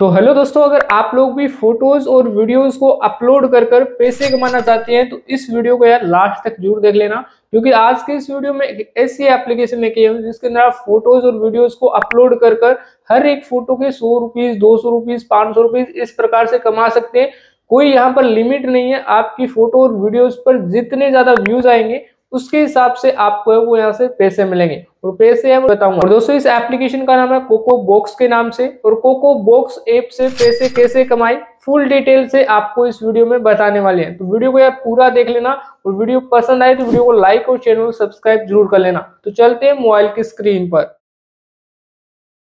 तो हेलो दोस्तों, अगर आप लोग भी फ़ोटोज़ और वीडियोस को अपलोड कर कर पैसे कमाना चाहते हैं तो इस वीडियो को यार लास्ट तक ज़रूर देख लेना, क्योंकि आज के इस वीडियो में एक ऐसी एप्लीकेशन लेके आई जिसके अंदर आप फ़ोटोज़ और वीडियोस को अपलोड कर कर हर एक फ़ोटो के सौ रुपीज़, दो सौ रुपीज़, पाँच सौ रुपीज़ इस प्रकार से कमा सकते हैं। कोई यहाँ पर लिमिट नहीं है, आपकी फ़ोटो और वीडियोज़ पर जितने ज़्यादा व्यूज़ आएँगे उसके हिसाब से आपको वो यहाँ से पैसे मिलेंगे। और पैसे है बताऊँगा। और दोस्तों, इस एप्लीकेशन का नाम है कोको बॉक्स के नाम से। और कोको बॉक्स ऐप से पैसे कैसे कमाए फुल डिटेल से आपको इस वीडियो में बताने वाले हैं। तो वीडियो को यार पूरा देख लेना। और वीडियो पसंद आए तो वीडियो को लाइक और चैनल सब्सक्राइब ज़रूर कर लेना। तो चलते हैं मोबाइल की स्क्रीन पर।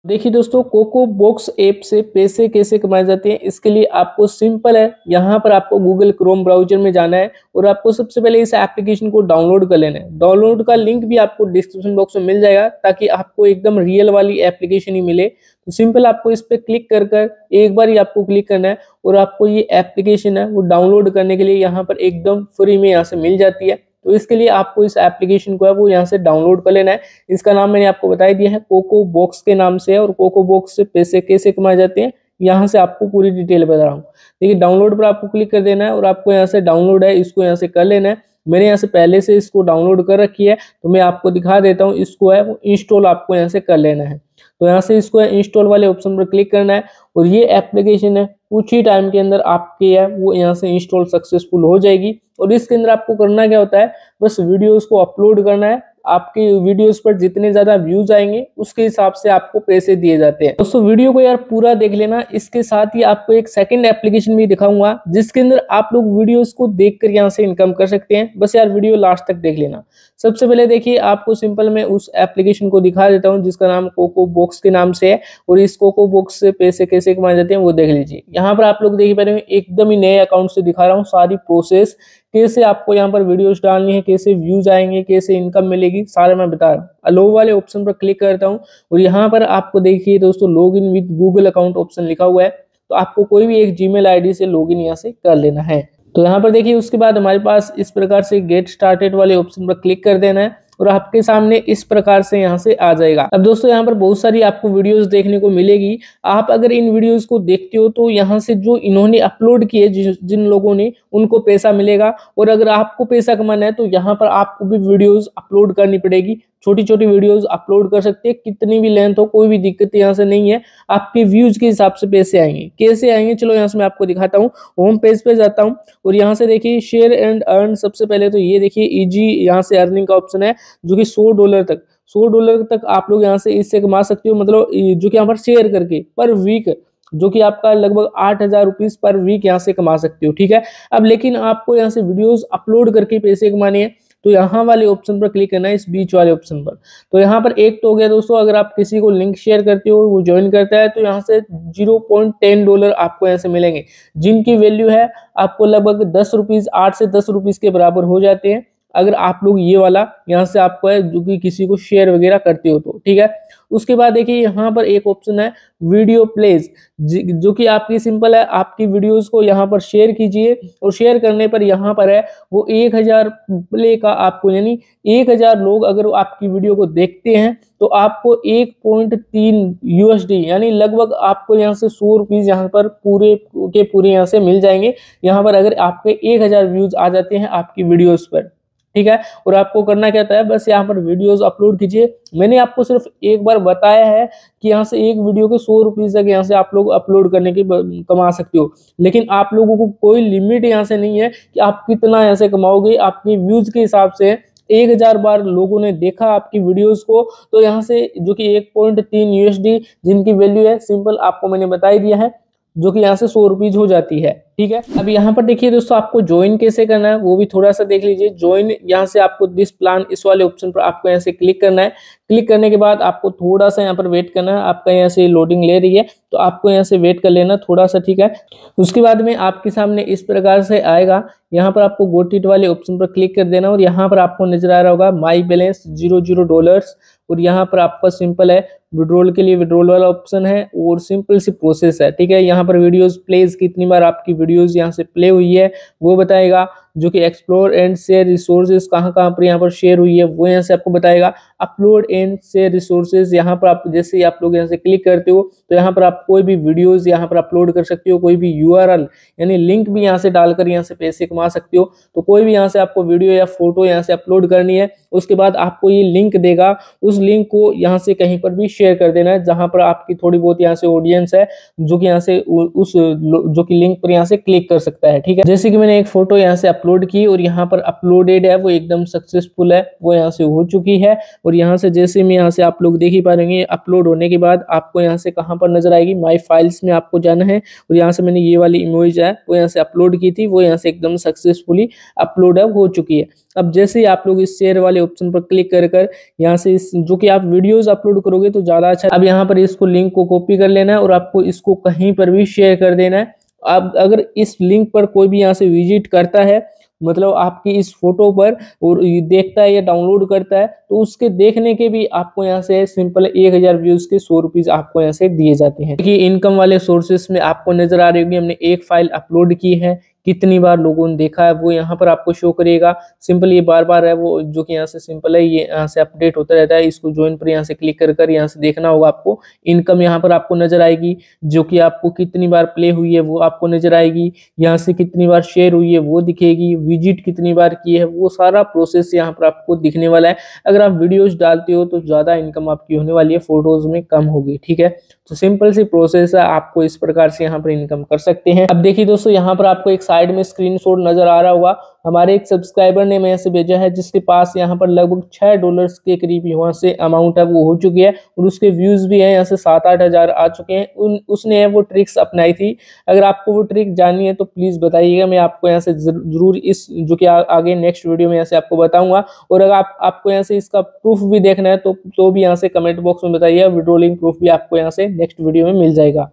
देखिए दोस्तों कोको बॉक्स ऐप से पैसे कैसे कमाए जाते हैं, इसके लिए आपको सिंपल है। यहाँ पर आपको गूगल क्रोम ब्राउज़र में जाना है और आपको सबसे पहले इस एप्लीकेशन को डाउनलोड कर लेना है। डाउनलोड का लिंक भी आपको डिस्क्रिप्शन बॉक्स में मिल जाएगा ताकि आपको एकदम रियल वाली एप्लीकेशन ही मिले। तो सिंपल आपको इस पर क्लिक कर कर एक बार ही आपको क्लिक करना है और आपको ये एप्लीकेशन है वो डाउनलोड करने के लिए यहाँ पर एकदम फ्री में यहाँ से मिल जाती है। तो इसके लिए आपको इस एप्लीकेशन को है, वो यहाँ से डाउनलोड कर लेना है। इसका नाम मैंने आपको बता दिया है कोको बॉक्स के नाम से है और कोको बॉक्स से पैसे कैसे कमाए जाते हैं, यहाँ से आपको पूरी डिटेल बता रहा हूँ। देखिए डाउनलोड पर आपको क्लिक कर देना है और आपको यहाँ से डाउनलोड है, इसको यहाँ से कर लेना है। मैंने यहाँ से पहले से इसको डाउनलोड कर रखी है तो मैं आपको दिखा देता हूँ, इसको है, वो इंस्टॉल आपको यहाँ से कर लेना है। तो यहाँ से इसको इंस्टॉल वाले ऑप्शन पर क्लिक करना है और ये एप्लीकेशन है, कुछ ही टाइम के अंदर आपके है, वो यहाँ से इंस्टॉल सक्सेसफुल हो जाएगी। और इसके अंदर आपको करना क्या होता है, बस वीडियोस को अपलोड करना है। आपके वीडियोस पर जितने ज़्यादा व्यूज़ आएँगे, उसके हिसाब से आपको पैसे दिए जाते हैं। दोस्तों वीडियो को यार पूरा देख लेना। इसके साथ ही आपको एक सेकंड एप्लीकेशन भी दिखाऊँगा, जिसके अंदर आप लोग वीडियोस को देखकर यहाँ से इनकम कर सकते हैं। बस यार वीडियो लास्ट तक देख लेना। सबसे पहले देखिए, आपको सिंपल मैं उस एप्लीकेशन को दिखा देता हूँ, जिसका नाम कोको बॉक्स के नाम से है। और इस कोको बॉक्स से पैसे कैसे कमाए जाते हैं, वो देख लीजिए। यहाँ पर आप लोग देखिए पहले एकदम ही नए अकाउंट से दिखा रहा हूँ, सारी प्रोसेस कैसे आपको यहाँ पर वीडियोस डालनी है, कैसे व्यूज़ आएँगे, कैसे इनकम मिलेगी, सारे मैं बता रहा हूँ। अलो वाले ऑप्शन पर क्लिक करता हूँ और यहाँ पर आपको देखिए दोस्तों log in with Google account option लिखा हुआ है। तो आपको कोई भी एक जीमेल आईडी से लॉग इन यहाँ से कर लेना है। तो यहाँ पर देखिए, उसके बाद हमारे पास इस प्रकार से गेट स्टार्टेड वाले ऑप्शन पर क्लिक कर देना है। और आपके सामने इस प्रकार से यहाँ से आ जाएगा। अब दोस्तों, यहाँ पर बहुत सारी आपको वीडियोस देखने को मिलेगी। आप अगर इन वीडियोस को देखते हो तो यहाँ से जो इन्होंने अपलोड किए जिन लोगों ने, उनको पैसा मिलेगा। और अगर आपको पैसा कमाना है तो यहाँ पर आपको भी वीडियोस अपलोड करनी पड़ेगी। छोटी छोटी वीडियोस अपलोड कर सकते हैं। कितनी भी लेंथ हो, कोई भी दिक्कत यहाँ से नहीं है। आपके व्यूज़ के हिसाब से पैसे आएँगे। कैसे आएँगे? चलो यहाँ से मैं आपको दिखाता हूँ। होम पेज पे जाता हूँ। और यहाँ से देखिए शेयर एंड अर्न सबसे पहले तो ये देखिए इजी यहाँ से अर्निंग का ऑप्शन है। जो कि सौ डॉलर तक, सौ डॉलर तक आप लोग यहाँ से इससे कमा सकते हो मतलब जो कि यहाँ पर शेयर करके पर वीक जो कि आपका लगभग आठ हज़ार रुपीज़ पर वीक यहाँ से कमा सकते हो, ठीक है? अब लेकिन आपको यहाँ से वीडियोस अपलोड करके पैसे कमाने हैं तो यहाँ वाले ऑप्शन पर क्लिक करना है, इस बीच वाले ऑप्शन पर। तो यहाँ पर एक तो हो गया दोस्तों, अगर आप किसी को लिंक शेयर करते हो, वो ज्वाइन करता है तो यहाँ से ज़ीरो पॉइंट टेन डॉलर आपको यहाँ से मिलेंगे, जिनकी वैल्यू है आपको लगभग दस रुपीज़ आठ से दस रुपीज़ के बराबर हो जाते हैं। अगर आप लोग ये वाला यहाँ से आपको है जो कि किसी को शेयर वगैरह करते हो तो ठीक है? उसके बाद देखिए यहाँ पर एक ऑप्शन है वीडियो प्लेज जो कि आपकी सिंपल है, आपकी वीडियोस को यहाँ पर शेयर कीजिए और शेयर करने पर यहाँ पर है वो एक हज़ार प्ले का आपको, यानी एक हज़ार लोग अगर आपकी वीडियो को देखते हैं तो आपको एक पॉइंट तीन यूएसडी यानी लगभग आपको यहाँ से सौ रुपीज़ यहाँ पर पूरे, के पूरे यहाँ से मिल जाएँगे। यहाँ पर अगर आपके एक हज़ार व्यूज़ आ जाते हैं आपकी वीडियोज़ पर। ठीक है? और आपको करना क्या होता है? बस यहाँ पर वीडियोस अपलोड कीजिए। मैंने आपको सिर्फ़ एक बार बताया है कि यहाँ से एक वीडियो के सौ रुपीज़ तक यहाँ से आप लोग अपलोड करने की कमा सकते हो। लेकिन आप लोगों को कोई लिमिट यहाँ से नहीं है कि आप कितना यहाँ से कमाओगे। आपके व्यूज़ के हिसाब से एक हज़ार बार लोगों ने देखा आपकी वीडियोस को। तो यहाँ से जो कि एक पॉइंट तीन यूएसडी जिनकी वैल्यू है सिंपल आपको मैंने बताई दिया है। जो कि यहाँ से सौ रुपीज़ हो जाती है, ठीक है? अब यहाँ पर देखिए दोस्तों, आपको ज्वाइन कैसे करना है, वो भी थोड़ा सा देख लीजिए। ज्वाइन यहाँ से आपको दिस प्लान इस वाले ऑप्शन पर आपको यहाँ से क्लिक करना है। क्लिक करने के बाद आपको थोड़ा सा यहाँ पर वेट करना है। आपका यहाँ से लोडिंग ले रही है तो आपको यहाँ से वेट कर लेना थोड़ा सा ठीक है? उसके बाद में आपके सामने इस प्रकार से आएगा। यहाँ पर आपको गोटिट वाले ऑप्शन पर क्लिक कर देना और यहाँ पर आपको नज़र आ रहा होगा my balance zero zero dollars और यहाँ पर आपका सिंपल है। विड्रोल के लिए विड्रोल वाला ऑप्शन है और सिंपल सी प्रोसेस है, ठीक है? यहाँ पर वीडियोस प्लेज कितनी बार आपकी वीडियोस यहाँ से प्ले हुई है, वो बताएगा जो कि एक्सप्लोर एंड शेयर रिसोर्सेज कहाँ कहाँ पर यहाँ पर शेयर हुई है, वो यहाँ से आपको बताएगा। अपलोड एंड शेयर रिसोर्सेज यहाँ पर आप, जैसे ही आप लोग यहाँ से क्लिक करते हो तो यहाँ पर आप कोई भी वीडियोस यहाँ पर अपलोड कर सकते हो, कोई भी यू यानी लिंक भी यहाँ से डालकर यहाँ से पैसे कमा सकते हो तो कोई भी यहाँ से आपको वीडियो या फ़ोटो यहाँ से अपलोड करनी है, उसके बाद आपको ये लिंक देगा, उस लिंक को यहाँ से कहीं पर भी कर देना है जहाँ पर आपकी थोड़ी बहुत यहाँ से ऑडियंस है जो कि यहाँ से उस जो कि लिंक पर यहाँ से क्लिक कर सकता है ठीक है जैसे कि मैंने एक फ़ोटो यहाँ से अपलोड की और यहाँ पर अपलोडेड है वो एकदम सक्सेसफुल है वो यहाँ से हो चुकी है और यहाँ से जैसे मैं यहाँ से आप लोग देख ही पा रहे अपलोड होने के बाद आपको यहाँ से कहाँ पर नज़र आएगी माई फाइल्स में आपको जाना है और यहाँ से मैंने ये वाली इमेज है वो यहाँ से अपलोड की थी वो यहाँ से एकदम सक्सेसफुली अपलोड हो चुकी है अब जैसे ही आप लोग इस शेयर वाले ऑप्शन पर क्लिक कर कर यहाँ से इस जो कि आप वीडियोस अपलोड करोगे तो ज़्यादा अच्छा अब यहाँ पर इसको लिंक को कॉपी कर लेना है और आपको इसको कहीं पर भी शेयर कर देना है। अब अगर इस लिंक पर कोई भी यहाँ से विज़िट करता है मतलब आपकी इस फ़ोटो पर और देखता है या डाउनलोड करता है तो उसके देखने के भी आपको यहाँ से सिंपल एक हज़ार व्यूज़ के सौ रुपीज़ आपको यहाँ से दिए जाते हैं। देखिए इनकम वाले सोर्सेस में आपको नज़र आ रही होगी, हमने एक फ़ाइल अपलोड की है। कितनी बार लोगों ने देखा है, वो यहाँ पर आपको शो करेगा। सिंपल ये बार बार है, वो जो कि यहाँ से सिंपल है, ये यहाँ से अपडेट होता रहता है। इसको ज्वाइन पर यहाँ से क्लिक कर कर यहाँ से देखना होगा आपको। इनकम यहाँ पर आपको नज़र आएगी, जो कि आपको कितनी बार प्ले हुई है, वो आपको नज़र आएगी। यहाँ से कितनी बार शेयर हुई है, वो दिखेगी। विज़िट कितनी बार की है, वो सारा प्रोसेस यहाँ पर आपको दिखने वाला है। अगर आप वीडियोज़ डालते हो तो ज़्यादा इनकम आपकी होने वाली है फ़ोटोज़ में कम होगी, ठीक है? तो सिंपल सी प्रोसेस है, आपको इस प्रकार से यहाँ पर इनकम कर सकते हैं। अब देखिए दोस्तों, यहाँ पर आपको एक साइड में स्क्रीनशॉट नज़र आ रहा होगा। हमारे एक सब्सक्राइबर ने मैसेज भेजा है, जिसके पास यहाँ पर लगभग छह डॉलर्स के करीब यहाँ से अमाउंट है, वो हो चुकी है और उसके व्यूज़ भी है, यहाँ से सात आठ हज़ार आ चुके हैं। उन, उसने वो ट्रिक्स अपनाई थी। अगर आपको वो ट्रिक जाननी है तो प्लीज़ बताइएगा, मैं आपको यहाँ से ज़रूर इस, जो कि आगे नेक्स्ट वीडियो में यहाँ से आपको बताऊँगा। और अगर आप, आपको यहाँ से इसका प्रूफ भी देखना है तो तो भी यहाँ से कमेंट बॉक्स में बताइए विड्रोलिंग प्रूफ भी आपको यहाँ से नेक्स्ट वीडियो में मिल जाएगा।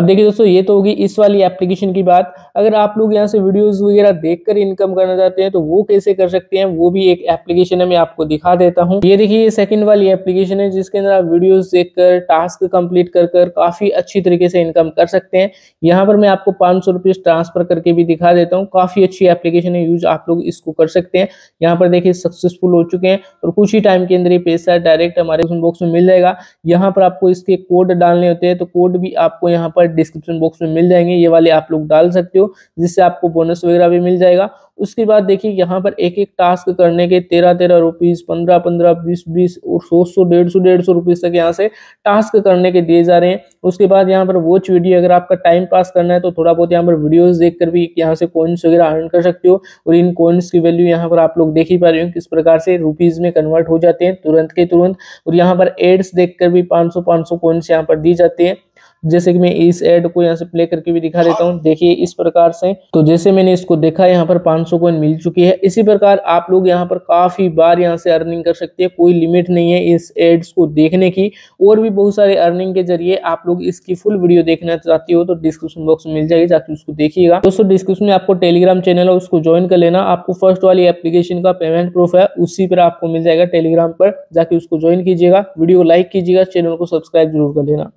अब देखिए दोस्तों, ये तो होगी इस वाली एप्लीकेशन की बात। अगर आप लोग यहाँ से वीडियोस वगैरह देखकर इनकम करना चाहते हैं तो वो कैसे कर सकते हैं, वो भी एक एप्लीकेशन है, मैं आपको दिखा देता हूँ। ये देखिए, ये सेकंड वाली एप्लीकेशन है, जिसके अंदर आप वीडियोस देखकर टास्क कंप्लीट कर कर काफ़ी अच्छी तरीके से इनकम कर सकते हैं। यहाँ पर मैं आपको पाँच सौ ट्रांसफ़र करके भी दिखा देता हूँ। काफ़ी अच्छी एप्लीकेशन है यूज़ आप लोग इसको कर सकते हैं। यहाँ पर देखिए सक्सेसफुल हो चुके हैं, और कुछ ही टाइम के अंदर ये पैसा डायरेक्ट हमारे बॉक्स में मिल जाएगा। यहाँ पर आपको इसके कोड डालने होते हैं तो कोड भी आपको यहाँ पर डिस्क्रिप्शन बॉक्स में मिल जाएँगे, ये वाले आप लोग डाल सकते हो, जिससे आपको बोनस वगैरह भी मिल जाएगा। उसके बाद देखिए यहाँ पर एक एक टास्क करने के तेरह तेरह रुपीज़ पंद्रह पंद्रह बीस बीस और सौ सौ डेढ़ सौ डेढ़ सौ रुपीज़ तक यहाँ से टास्क करने के दिए जा रहे हैं। उसके बाद यहाँ पर वॉच वीडियो अगर आपका टाइम पास करना है तो थोड़ा बहुत यहाँ पर वीडियोस देखकर भी यहाँ से कॉइन्स वगैरह अर्न कर सकते हो और इन कॉइन्स की वैल्यू यहाँ पर आप लोग देख ही पा रहे हो किस प्रकार से रुपीज़ में कन्वर्ट हो जाते हैं तुरंत के तुरंत और यहाँ पर एड्स देखकर भी पाँच सौ पाँच सौ कॉइन्स यहाँ पर दी जाती है। जैसे कि मैं इस एड को यहाँ से प्ले करके भी दिखा देता हूँ। देखिए इस प्रकार से। तो जैसे मैंने इसको देखा, यहाँ पर 500 कॉइन मिल चुकी है। इसी प्रकार आप लोग यहाँ पर काफ़ी बार यहाँ से अर्निंग कर सकते हैं, कोई लिमिट नहीं है इस एड्स को देखने की। और भी बहुत सारे अर्निंग के ज़रिए आप लोग इसकी फुल वीडियो देखना चाहती हो तो डिस्क्रिप्शन बॉक्स में मिल जाएगी, जाके उसको देखिएगा। दोस्तों डिस्क्रिप्शन में आपको टेलीग्राम चैनल है, उसको ज्वाइन कर लेना। आपको फ़र्स्ट वाली एप्लीकेशन का पेमेंट प्रूफ है, उसी पर आपको मिल जाएगा टेलीग्राम पर, जाके उसको ज्वाइन कीजिएगा। वीडियो लाइक कीजिएगा चैनल को सब्सक्राइब ज़रूर कर लेना।